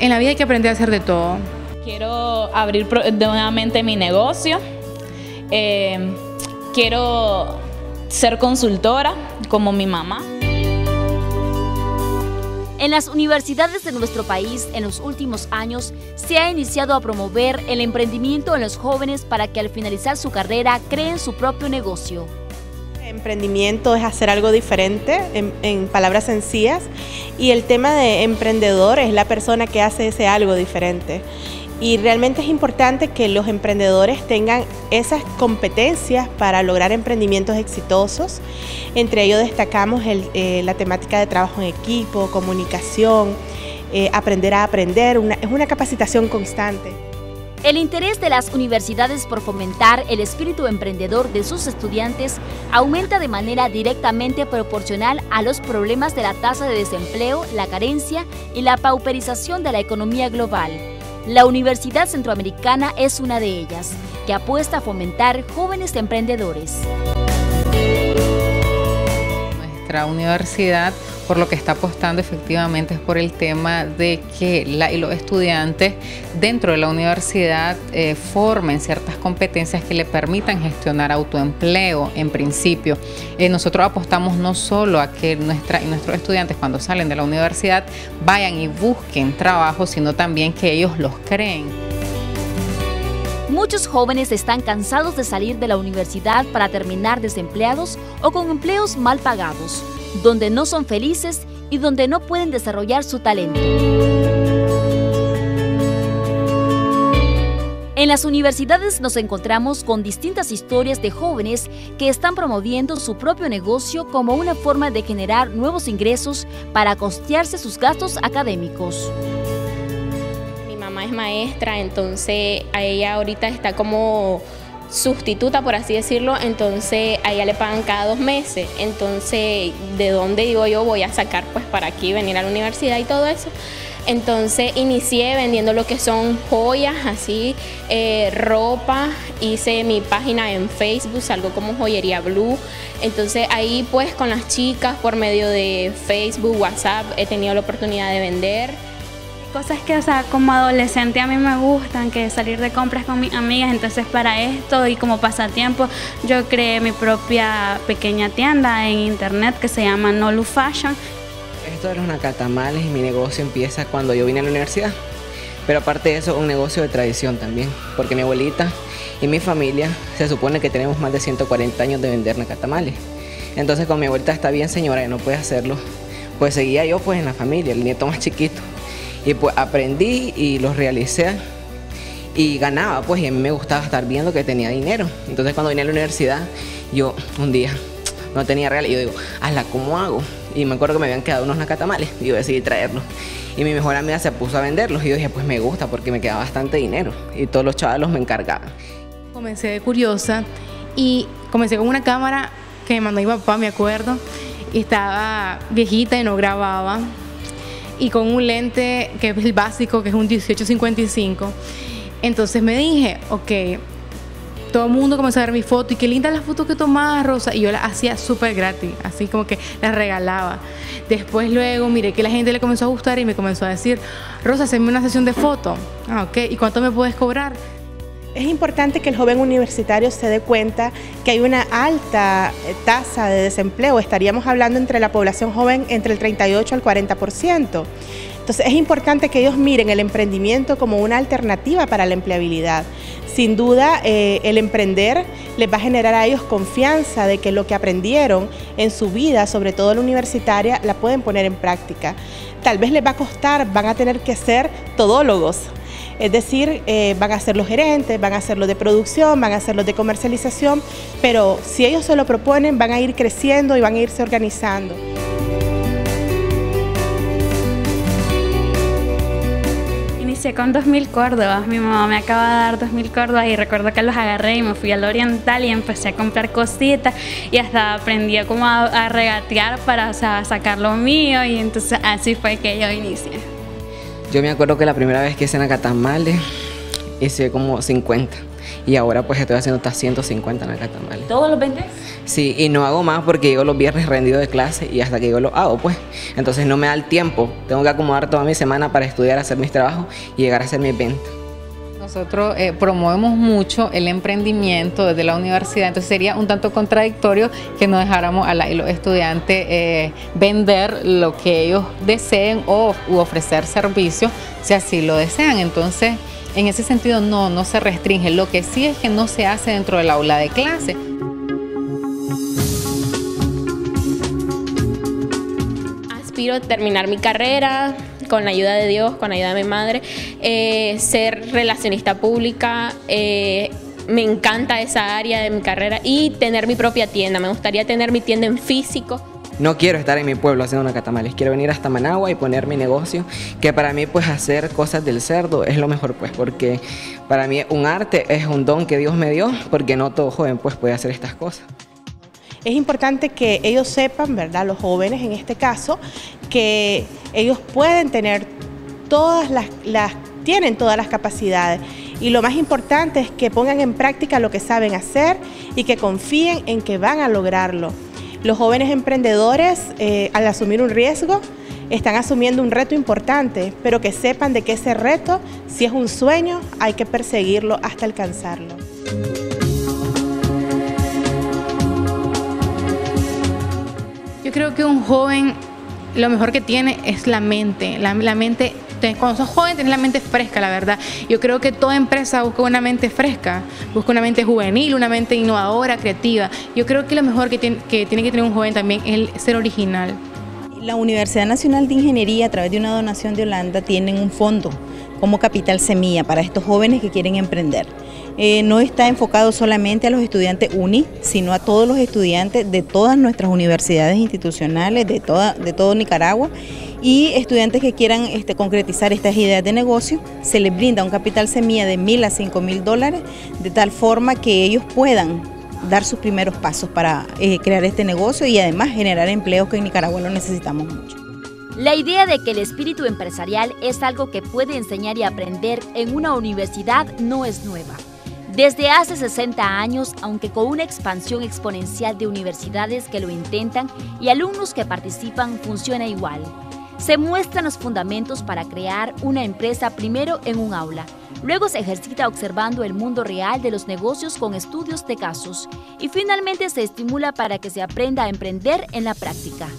en la vida hay que aprender a hacer de todo. Quiero abrir nuevamente mi negocio. Eh, quiero ser consultora como mi mamá. En las universidades de nuestro país, en los últimos años, se ha iniciado a promover el emprendimiento en los jóvenes para que al finalizar su carrera creen su propio negocio. Emprendimiento es hacer algo diferente, en, palabras sencillas, y el tema de emprendedor es la persona que hace ese algo diferente. Y realmente es importante que los emprendedores tengan esas competencias para lograr emprendimientos exitosos. Entre ellos destacamos eh, la temática de trabajo en equipo, comunicación, eh, aprender a aprender, es una capacitación constante. El interés de las universidades por fomentar el espíritu emprendedor de sus estudiantes aumenta de manera directamente proporcional a los problemas de la tasa de desempleo, la carencia y la pauperización de la economía global. La Universidad Centroamericana es una de ellas, que apuesta a fomentar jóvenes emprendedores. Nuestra universidad por lo que está apostando efectivamente es por el tema de que los estudiantes dentro de la universidad eh, formen ciertas competencias que le permitan gestionar autoempleo en principio. Eh, nosotros apostamos no solo a que nuestra, nuestros estudiantes cuando salen de la universidad vayan y busquen trabajo, sino también que ellos los creen. Muchos jóvenes están cansados de salir de la universidad para terminar desempleados o con empleos mal pagados donde no son felices y donde no pueden desarrollar su talento. En las universidades nos encontramos con distintas historias de jóvenes que están promoviendo su propio negocio como una forma de generar nuevos ingresos para costearse sus gastos académicos. Maestra, entonces a ella ahorita está como sustituta, por así decirlo, entonces a ella le pagan cada dos meses. Entonces, ¿de dónde digo yo voy a sacar pues para aquí, venir a la universidad y todo eso? Entonces inicié vendiendo lo que son joyas, así, eh, ropa, hice mi página en Facebook, algo como Joyería Blue. Entonces ahí pues con las chicas por medio de Facebook, WhatsApp, he tenido la oportunidad de vender. Cosas que, o sea, como adolescente a mí me gustan, que salir de compras con mis amigas, entonces para esto y como pasatiempo yo creé mi propia pequeña tienda en internet que se llama Nolu Fashion. Esto de los nacatamales y mi negocio empieza cuando yo vine a la universidad, pero aparte de eso un negocio de tradición también, porque mi abuelita y mi familia se supone que tenemos más de 140 años de vender nacatamales. Entonces con mi abuelita está bien señora y no puede hacerlo, pues seguía yo pues en la familia, el nieto más chiquito. Y pues aprendí y los realicé y ganaba, pues, y a mí me gustaba estar viendo que tenía dinero. Entonces cuando vine a la universidad, yo un día no tenía real y yo digo, hazla, ¿cómo hago? Y me acuerdo que me habían quedado unos nacatamales y yo decidí traerlos. Y mi mejor amiga se puso a venderlos y yo dije, pues me gusta porque me quedaba bastante dinero y todos los chavalos me encargaban. Comencé de curiosa y comencé con una cámara que me mandó mi papá, me acuerdo, estaba viejita y no grababa y con un lente que es el básico, que es un 1855. Entonces me dije, ok, todo el mundo comenzó a ver mi foto y qué linda la foto que tomaba Rosa y yo la hacía súper gratis, así como que la regalaba. Después luego miré que la gente le comenzó a gustar y me comenzó a decir, Rosa, hazme una sesión de foto. Ah, ok, ¿y cuánto me puedes cobrar? Es importante que el joven universitario se dé cuenta que hay una alta eh, tasa de desempleo. Estaríamos hablando entre la población joven entre el 38 al 40%. Entonces es importante que ellos miren el emprendimiento como una alternativa para la empleabilidad. Sin duda, eh, el emprender les va a generar a ellos confianza de que lo que aprendieron en su vida, sobre todo la universitaria, la pueden poner en práctica. Tal vez les va a costar, van a tener que ser todólogos, es decir, eh, van a ser los gerentes, van a ser los de producción, van a ser los de comercialización, pero si ellos se lo proponen, van a ir creciendo y van a irse organizando. Inicié con 2.000 córdobas, mi mamá me acaba de dar 2.000 córdobas y recuerdo que los agarré y me fui al oriental y empecé a comprar cositas y hasta aprendí como a, regatear para sacar lo mío y entonces así fue que yo inicié. Yo me acuerdo que la primera vez que hice nacatamales hice como 50. y ahora pues estoy haciendo hasta 150 nacatamales. ¿Todos los 20? Sí, y no hago más porque llego los viernes rendido de clase y hasta que yo lo hago pues. Entonces no me da el tiempo, tengo que acomodar toda mi semana para estudiar, hacer mis trabajos y llegar a hacer mis ventas. Nosotros eh, promovemos mucho el emprendimiento desde la universidad, entonces sería un tanto contradictorio que no dejáramos a los estudiantes eh, vender lo que ellos deseen o ofrecer servicios si así lo desean. Entonces, en ese sentido no, no se restringe. Lo que sí es que no se hace dentro del aula de clase. Aspiro a terminar mi carrera, con la ayuda de Dios, con la ayuda de mi madre, eh, ser relacionista pública. Eh, me encanta esa área de mi carrera y tener mi propia tienda. Me gustaría tener mi tienda en físico. No quiero estar en mi pueblo haciendo una catamales, quiero venir hasta Managua y poner mi negocio, que para mí pues hacer cosas del cerdo es lo mejor pues, porque para mí un arte es un don que Dios me dio, porque no todo joven pues puede hacer estas cosas. Es importante que ellos sepan, ¿verdad? Los jóvenes en este caso, que ellos pueden tener todas las, tienen todas las capacidades y lo más importante es que pongan en práctica lo que saben hacer y que confíen en que van a lograrlo. Los jóvenes emprendedores, eh, al asumir un riesgo, están asumiendo un reto importante, pero que sepan de que ese reto, si es un sueño, hay que perseguirlo hasta alcanzarlo. Yo creo que un joven lo mejor que tiene es la mente. La, mente, cuando sos joven, tienes la mente fresca, la verdad. Yo creo que toda empresa busca una mente fresca, busca una mente juvenil, una mente innovadora, creativa. Yo creo que lo mejor que tiene que, tiene que tener un joven también es el ser original. La Universidad Nacional de Ingeniería, a través de una donación de Holanda, tienen un fondo como capital semilla para estos jóvenes que quieren emprender. Eh, no está enfocado solamente a los estudiantes UNI, sino a todos los estudiantes de todas nuestras universidades institucionales, de, toda, de todo Nicaragua, y estudiantes que quieran este, concretizar estas ideas de negocio, se les brinda un capital semilla de mil a cinco mil dólares, de tal forma que ellos puedan dar sus primeros pasos para eh, crear este negocio y además generar empleos que en Nicaragua lo necesitamos mucho. La idea de que el espíritu empresarial es algo que puede enseñar y aprender en una universidad no es nueva. Desde hace 60 años, aunque con una expansión exponencial de universidades que lo intentan y alumnos que participan, funciona igual. Se muestran los fundamentos para crear una empresa primero en un aula, luego se ejercita observando el mundo real de los negocios con estudios de casos y finalmente se estimula para que se aprenda a emprender en la práctica.